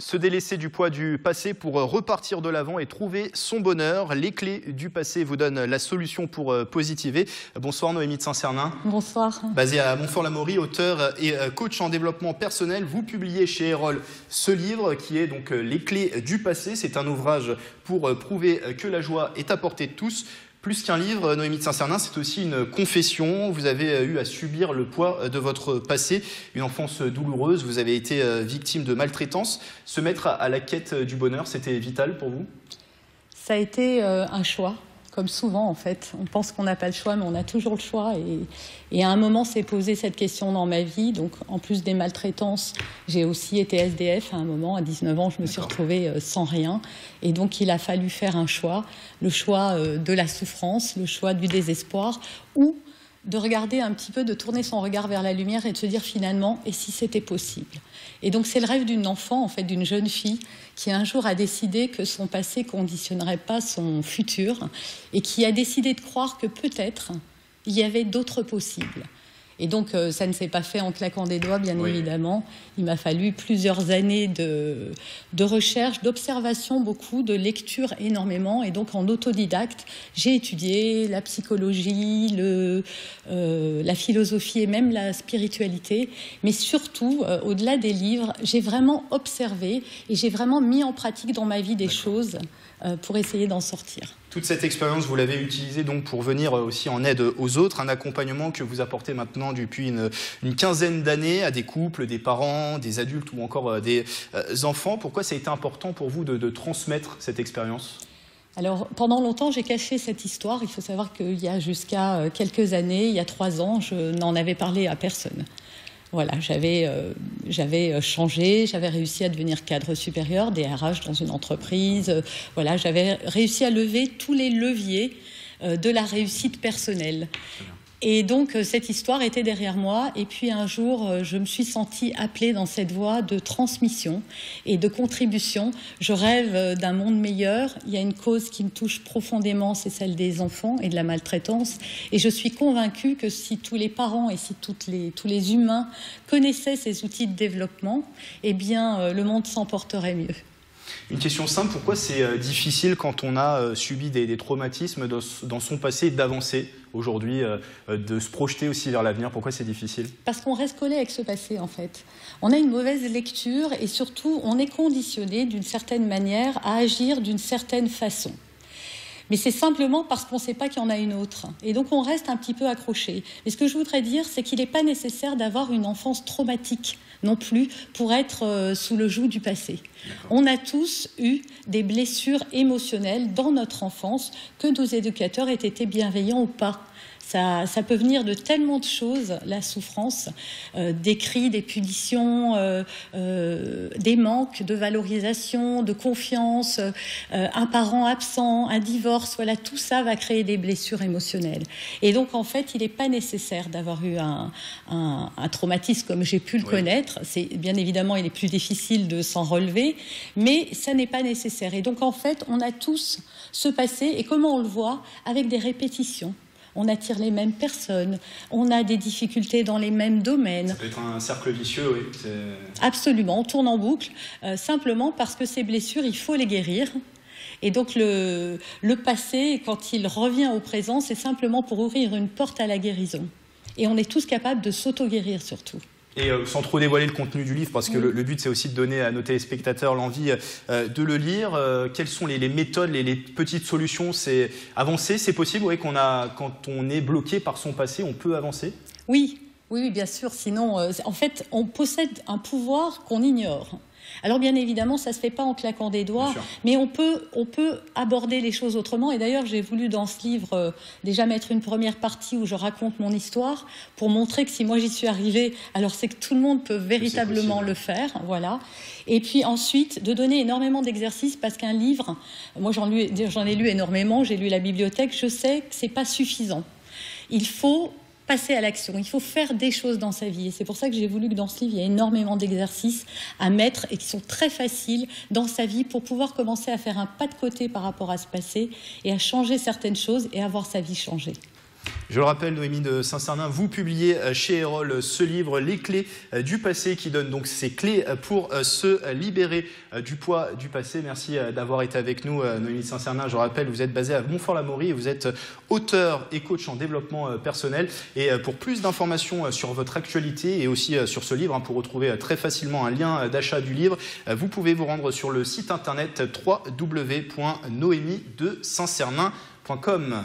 Se délaisser du poids du passé pour repartir de l'avant et trouver son bonheur. Les clés du passé vous donnent la solution pour euh, positiver. Bonsoir Noémie de Saint-Cernin. Bonsoir. Basé à Montfort-l'Amaury, auteur et euh, coach en développement personnel, vous publiez chez Erol ce livre qui est donc euh, Les clés du passé. C'est un ouvrage pour prouver que la joie est à portée de tous. Plus qu'un livre, Noémie de Saint-Cernin, c'est aussi une confession. Vous avez euh, eu à subir le poids euh, de votre passé, une enfance douloureuse, vous avez été euh, victime de maltraitance. Se mettre à la quête du bonheur, c'était vital pour vous? Ça a été un choix comme souvent en fait. On pense qu'on n'a pas le choix, mais on a toujours le choix. Et, à un moment, s'est posé cette question dans ma vie. Donc, en plus des maltraitances, j'ai aussi été SDF à un moment. À 19 ans, je me suis retrouvée euh, sans rien. Et donc, il a fallu faire un choix. Le choix euh, de la souffrance, le choix du désespoir, ou de regarder un petit peu, de tourner son regard vers la lumière et de se dire finalement, et si c'était possible? Et donc c'est le rêve d'une enfant, en fait, d'une jeune fille, qui un jour a décidé que son passé conditionnerait pas son futur et qui a décidé de croire que peut-être il y avait d'autres possibles. Et donc, euh, ça ne s'est pas fait en claquant des doigts, bien évidemment. Il m'a fallu plusieurs années de, recherche, d'observation beaucoup, de lecture énormément. Et donc, en autodidacte, j'ai étudié la psychologie, le, euh, la philosophie et même la spiritualité. Mais surtout, euh, au-delà des livres, j'ai vraiment observé et j'ai vraiment mis en pratique dans ma vie des choses pour essayer d'en sortir. Toute cette expérience, vous l'avez utilisée donc pour venir euh, aussi en aide aux autres, un accompagnement que vous apportez maintenant depuis une, quinzaine d'années à des couples, des parents, des adultes ou encore euh, des euh, enfants. Pourquoi ça a été important pour vous de, transmettre cette expérience? Alors, pendant longtemps, j'ai caché cette histoire. Il faut savoir qu'il y a jusqu'à quelques années, il y a trois ans, je n'en avais parlé à personne. Voilà, j'avais euh, euh, changé, j'avais réussi à devenir cadre supérieur, DRH dans une entreprise. Euh, voilà, j'avais réussi à lever tous les leviers de la réussite personnelle. Et donc euh, cette histoire était derrière moi. Et puis un jour, euh, je me suis sentie appelée dans cette voie de transmission et de contribution. Je rêve euh, d'un monde meilleur. Il y a une cause qui me touche profondément, c'est celle des enfants et de la maltraitance. Et je suis convaincue que si tous les parents et si les, tous les humains connaissaient ces outils de développement, eh bien, le monde s'emporterait mieux. Une question simple, pourquoi c'est difficile quand on a subi des, traumatismes dans son passé d'avancer aujourd'hui, euh, euh, de se projeter aussi vers l'avenir? Pourquoi c'est difficile? Parce qu'on reste collé avec ce passé, en fait. On a une mauvaise lecture et surtout, on est conditionné d'une certaine manière à agir d'une certaine façon. Mais c'est simplement parce qu'on ne sait pas qu'il y en a une autre. Et donc on reste un petit peu accroché. Mais ce que je voudrais dire, c'est qu'il n'est pas nécessaire d'avoir une enfance traumatique non plus pour être euh, sous le joug du passé. On a tous eu des blessures émotionnelles dans notre enfance, que nos éducateurs aient été bienveillants ou pas. Ça, peut venir de tellement de choses, la souffrance, euh, des cris, des punitions, euh, euh, des manques de valorisation, de confiance, un parent absent, un divorce, voilà, tout ça va créer des blessures émotionnelles. Et donc, en fait, il n'est pas nécessaire d'avoir eu un, traumatisme comme j'ai pu le connaître. C'est bien évidemment, il est plus difficile de s'en relever, mais ça n'est pas nécessaire. Et donc, en fait, on a tous ce passé, et comment on le voit? Avec des répétitions on attire les mêmes personnes, on a des difficultés dans les mêmes domaines. Ça peut être un cercle vicieux, oui. Absolument, on tourne en boucle, euh, simplement parce que ces blessures, il faut les guérir. Et donc le, le passé, quand il revient au présent, c'est simplement pour ouvrir une porte à la guérison. Et on est tous capables de s'auto-guérir surtout. Et euh, sans trop dévoiler le contenu du livre, parce que le, but c'est aussi de donner à nos téléspectateurs l'envie euh, de le lire. Euh, quelles sont les, méthodes, les, les, petites solutions? C'est avancer, c'est possible, oui, qu'on a, quand on est bloqué par son passé, on peut avancer? Oui, oui, bien sûr. Sinon, en fait, on possède un pouvoir qu'on ignore. Alors bien évidemment, ça ne se fait pas en claquant des doigts, mais on peut, on peut aborder les choses autrement. Et d'ailleurs, j'ai voulu dans ce livre euh, déjà mettre une première partie où je raconte mon histoire pour montrer que si moi j'y suis arrivée, alors c'est que tout le monde peut véritablement le faire, voilà. Et puis ensuite, de donner énormément d'exercices parce qu'un livre, moi j'en ai lu énormément, j'ai lu la bibliothèque, je sais que c'est pas suffisant. Il faut passer à l'action. Il faut faire des choses dans sa vie. Et c'est pour ça que j'ai voulu que dans ce livre, il y ait énormément d'exercices à mettre et qui sont très faciles dans sa vie pour pouvoir commencer à faire un pas de côté par rapport à ce passé et à changer certaines choses et à voir sa vie changer. Je le rappelle, Noémie de Saint-Cernin, vous publiez euh, chez Erol ce livre, Les clés euh, du passé, qui donne donc ces clés euh, pour se libérer du poids du passé. Merci d'avoir été avec nous, Noémie de Saint-Cernin. Je rappelle, vous êtes basé à Montfort-la-Maurie et vous êtes auteur et coach en développement personnel. Et pour plus d'informations sur votre actualité et aussi sur ce livre, hein, pour retrouver très facilement un lien d'achat du livre, vous pouvez vous rendre sur le site internet www.noémie de Saint-Cernin.com.